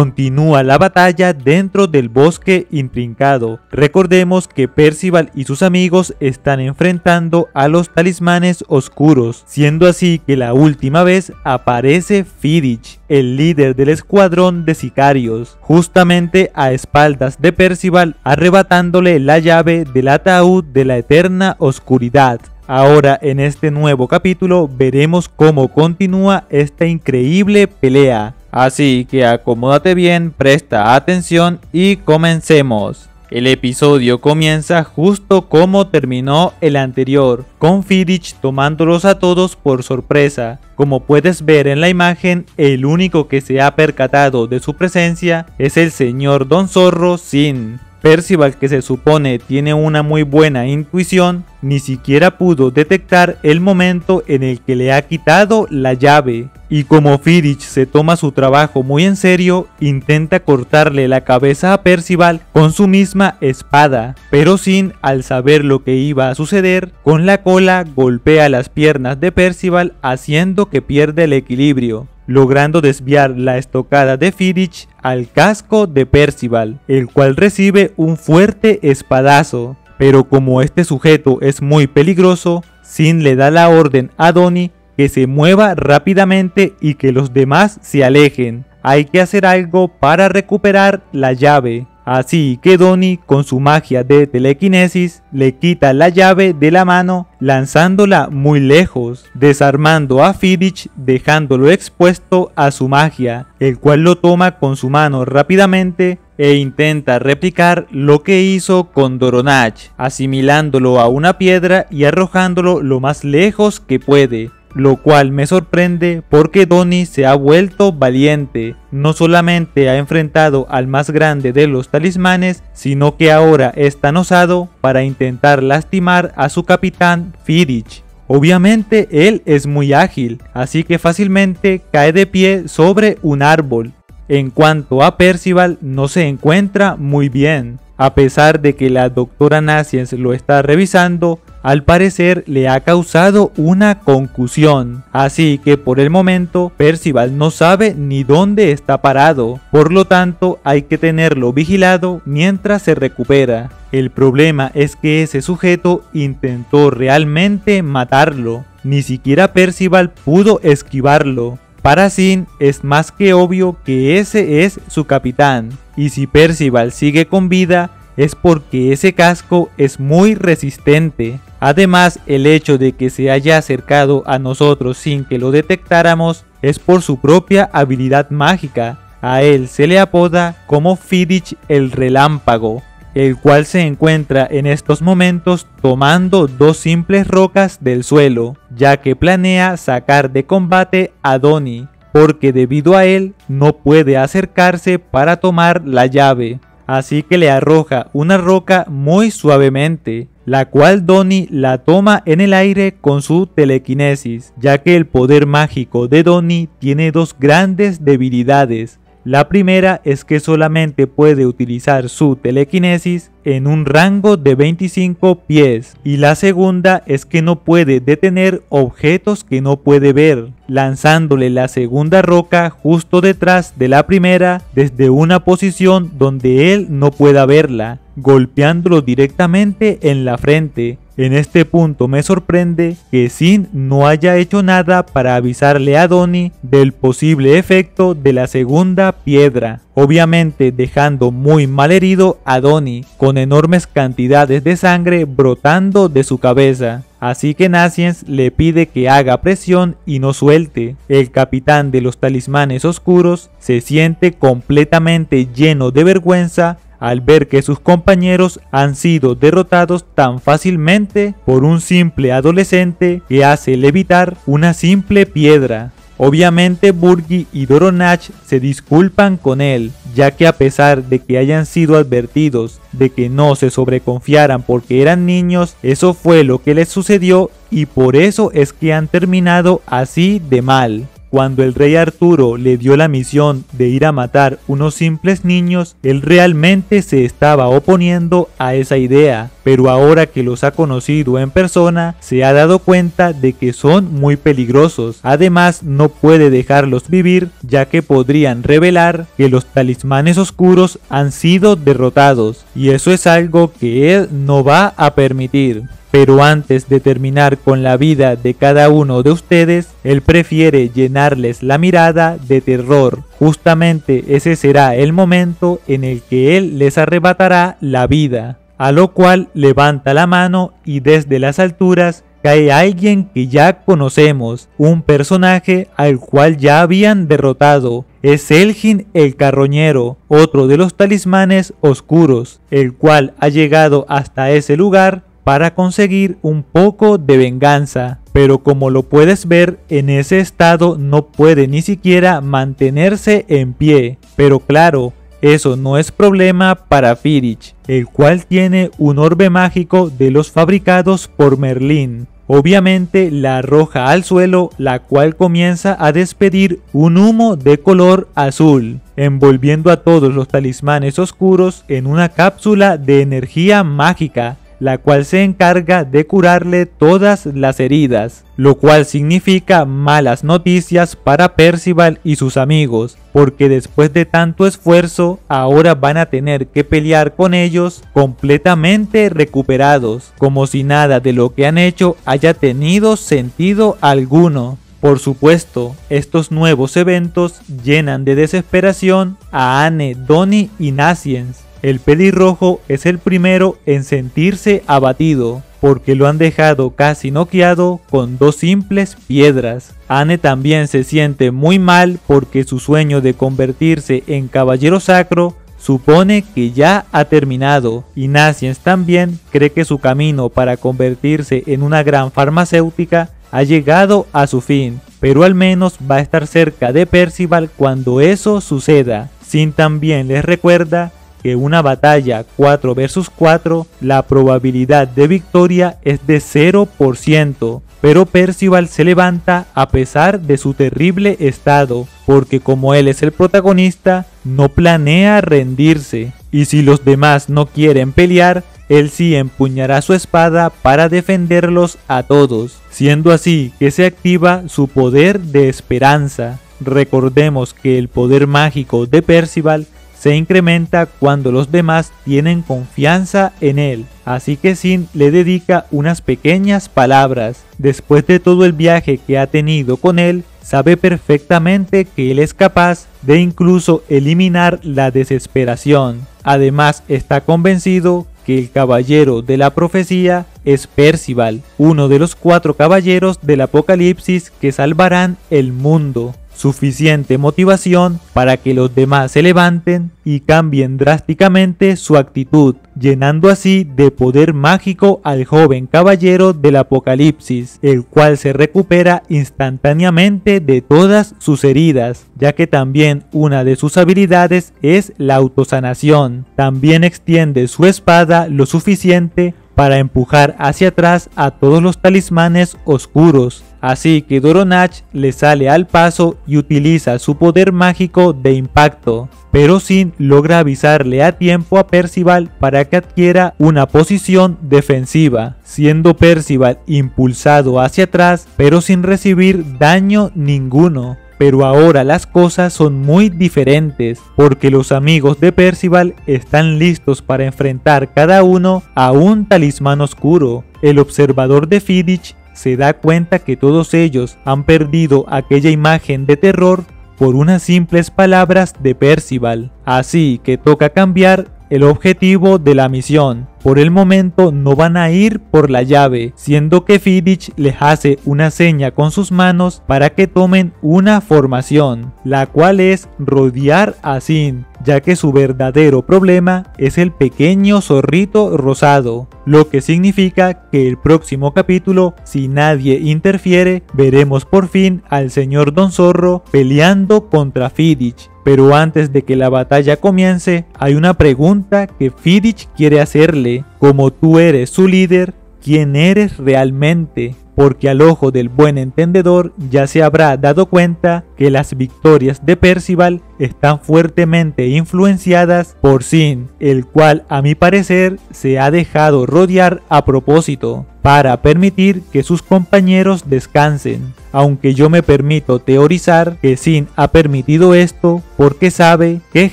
Continúa la batalla dentro del bosque intrincado. Recordemos que Percival y sus amigos están enfrentando a los talismanes oscuros, siendo así que la última vez aparece Fiddich, el líder del escuadrón de sicarios, justamente a espaldas de Percival, arrebatándole la llave del ataúd de la eterna oscuridad. Ahora en este nuevo capítulo veremos cómo continúa esta increíble pelea. Así que acomódate bien, presta atención y comencemos. El episodio comienza justo como terminó el anterior, con Fiddich tomándolos a todos por sorpresa. Como puedes ver en la imagen, el único que se ha percatado de su presencia es el señor Don Zorro Sin. Percival, que se supone tiene una muy buena intuición, ni siquiera pudo detectar el momento en el que le ha quitado la llave. Y como Fiddich se toma su trabajo muy en serio, intenta cortarle la cabeza a Percival con su misma espada, pero sin al saber lo que iba a suceder, con la cola golpea las piernas de Percival haciendo que pierda el equilibrio logrando desviar la estocada de Fiddich al casco de Percival, el cual recibe un fuerte espadazo. Pero como este sujeto es muy peligroso, Sin le da la orden a Donnie que se mueva rápidamente y que los demás se alejen. Hay que hacer algo para recuperar la llave. Así que Donnie, con su magia de telequinesis, le quita la llave de la mano lanzándola muy lejos, desarmando a Fiddich dejándolo expuesto a su magia, el cual lo toma con su mano rápidamente e intenta replicar lo que hizo con Doronach, asimilándolo a una piedra y arrojándolo lo más lejos que puede lo cual me sorprende porque Donnie se ha vuelto valiente. No solamente ha enfrentado al más grande de los talismanes, sino que ahora es tan osado para intentar lastimar a su capitán Fiddich. Obviamente él es muy ágil, así que fácilmente cae de pie sobre un árbol. En cuanto a Percival, no se encuentra muy bien. A pesar de que la doctora Naciens lo está revisando, al parecer le ha causado una concusión, así que por el momento Percival no sabe ni dónde está parado, por lo tanto hay que tenerlo vigilado mientras se recupera. El problema es que ese sujeto intentó realmente matarlo, ni siquiera Percival pudo esquivarlo. Para Sin es más que obvio que ese es su capitán, y si Percival sigue con vida, es porque ese casco es muy resistente. Además, el hecho de que se haya acercado a nosotros sin que lo detectáramos es por su propia habilidad mágica. A él se le apoda como Fiddich el Relámpago, el cual se encuentra en estos momentos tomando dos simples rocas del suelo, ya que planea sacar de combate a Donnie, porque debido a él no puede acercarse para tomar la llave así que le arroja una roca muy suavemente, la cual Donnie la toma en el aire con su telequinesis, ya que el poder mágico de Donnie tiene dos grandes debilidades, la primera es que solamente puede utilizar su telequinesis en un rango de 25 pies y la segunda es que no puede detener objetos que no puede ver, lanzándole la segunda roca justo detrás de la primera desde una posición donde él no pueda verla, golpeándolo directamente en la frente, en este punto me sorprende que Sin no haya hecho nada para avisarle a Donnie del posible efecto de la segunda piedra, obviamente dejando muy mal herido a Donnie, con enormes cantidades de sangre brotando de su cabeza. Así que Naciens le pide que haga presión y no suelte. El capitán de los talismanes oscuros se siente completamente lleno de vergüenza al ver que sus compañeros han sido derrotados tan fácilmente por un simple adolescente que hace levitar una simple piedra. Obviamente Burgi y Doronach se disculpan con él, ya que a pesar de que hayan sido advertidos de que no se sobreconfiaran porque eran niños, eso fue lo que les sucedió y por eso es que han terminado así de mal. Cuando el rey Arturo le dio la misión de ir a matar unos simples niños, él realmente se estaba oponiendo a esa idea, pero ahora que los ha conocido en persona, se ha dado cuenta de que son muy peligrosos. Además, no puede dejarlos vivir, ya que podrían revelar que los talismanes oscuros han sido derrotados, y eso es algo que él no va a permitir. Pero antes de terminar con la vida de cada uno de ustedes, él prefiere llenarles la mirada de terror. Justamente ese será el momento en el que él les arrebatará la vida. A lo cual levanta la mano y desde las alturas cae alguien que ya conocemos, un personaje al cual ya habían derrotado. Es Elgin el Carroñero, otro de los talismanes oscuros, el cual ha llegado hasta ese lugar para conseguir un poco de venganza. Pero como lo puedes ver, en ese estado no puede ni siquiera mantenerse en pie. Pero claro, eso no es problema para Firich, el cual tiene un orbe mágico de los fabricados por Merlín. Obviamente la arroja al suelo, la cual comienza a despedir un humo de color azul, envolviendo a todos los talismanes oscuros en una cápsula de energía mágica la cual se encarga de curarle todas las heridas, lo cual significa malas noticias para Percival y sus amigos, porque después de tanto esfuerzo ahora van a tener que pelear con ellos completamente recuperados, como si nada de lo que han hecho haya tenido sentido alguno. Por supuesto, estos nuevos eventos llenan de desesperación a Anne, Donnie y Naciens, el pelirrojo es el primero en sentirse abatido, porque lo han dejado casi noqueado con dos simples piedras. Anne también se siente muy mal porque su sueño de convertirse en caballero sacro supone que ya ha terminado y Naciens también cree que su camino para convertirse en una gran farmacéutica ha llegado a su fin, pero al menos va a estar cerca de Percival cuando eso suceda. Sin también les recuerda que una batalla 4 versus 4, la probabilidad de victoria es de 0%, pero Percival se levanta a pesar de su terrible estado, porque como él es el protagonista, no planea rendirse, y si los demás no quieren pelear, él sí empuñará su espada para defenderlos a todos, siendo así que se activa su poder de esperanza. Recordemos que el poder mágico de Percival se incrementa cuando los demás tienen confianza en él. Así que Sin le dedica unas pequeñas palabras. Después de todo el viaje que ha tenido con él, sabe perfectamente que él es capaz de incluso eliminar la desesperación. Además está convencido que el caballero de la profecía es Percival, uno de los cuatro caballeros del Apocalipsis que salvarán el mundo suficiente motivación para que los demás se levanten y cambien drásticamente su actitud, llenando así de poder mágico al joven caballero del apocalipsis, el cual se recupera instantáneamente de todas sus heridas, ya que también una de sus habilidades es la autosanación. También extiende su espada lo suficiente para empujar hacia atrás a todos los talismanes oscuros. Así que Doronach le sale al paso y utiliza su poder mágico de impacto, pero Sin logra avisarle a tiempo a Percival para que adquiera una posición defensiva, siendo Percival impulsado hacia atrás pero sin recibir daño ninguno. Pero ahora las cosas son muy diferentes, porque los amigos de Percival están listos para enfrentar cada uno a un talismán oscuro. El observador de Fiddich se da cuenta que todos ellos han perdido aquella imagen de terror por unas simples palabras de Percival. Así que toca cambiar el objetivo de la misión. Por el momento no van a ir por la llave, siendo que Fiddich les hace una seña con sus manos para que tomen una formación, la cual es rodear a Sin, ya que su verdadero problema es el pequeño zorrito rosado, lo que significa que el próximo capítulo, si nadie interfiere, veremos por fin al señor Don Zorro peleando contra Fiddich. Pero antes de que la batalla comience, hay una pregunta que Fiddich quiere hacerle. Como tú eres su líder, ¿quién eres realmente? porque al ojo del buen entendedor ya se habrá dado cuenta que las victorias de Percival están fuertemente influenciadas por Sin, el cual a mi parecer se ha dejado rodear a propósito para permitir que sus compañeros descansen, aunque yo me permito teorizar que Sin ha permitido esto porque sabe que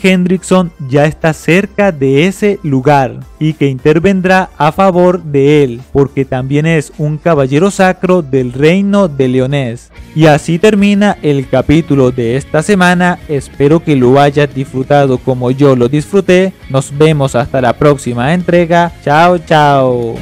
Hendrickson ya está cerca de ese lugar y que intervendrá a favor de él, porque también es un caballero sacro del reino de Leonés. Y así termina el capítulo de esta semana, que lo hayas disfrutado como yo lo disfruté, nos vemos hasta la próxima entrega, chao chao.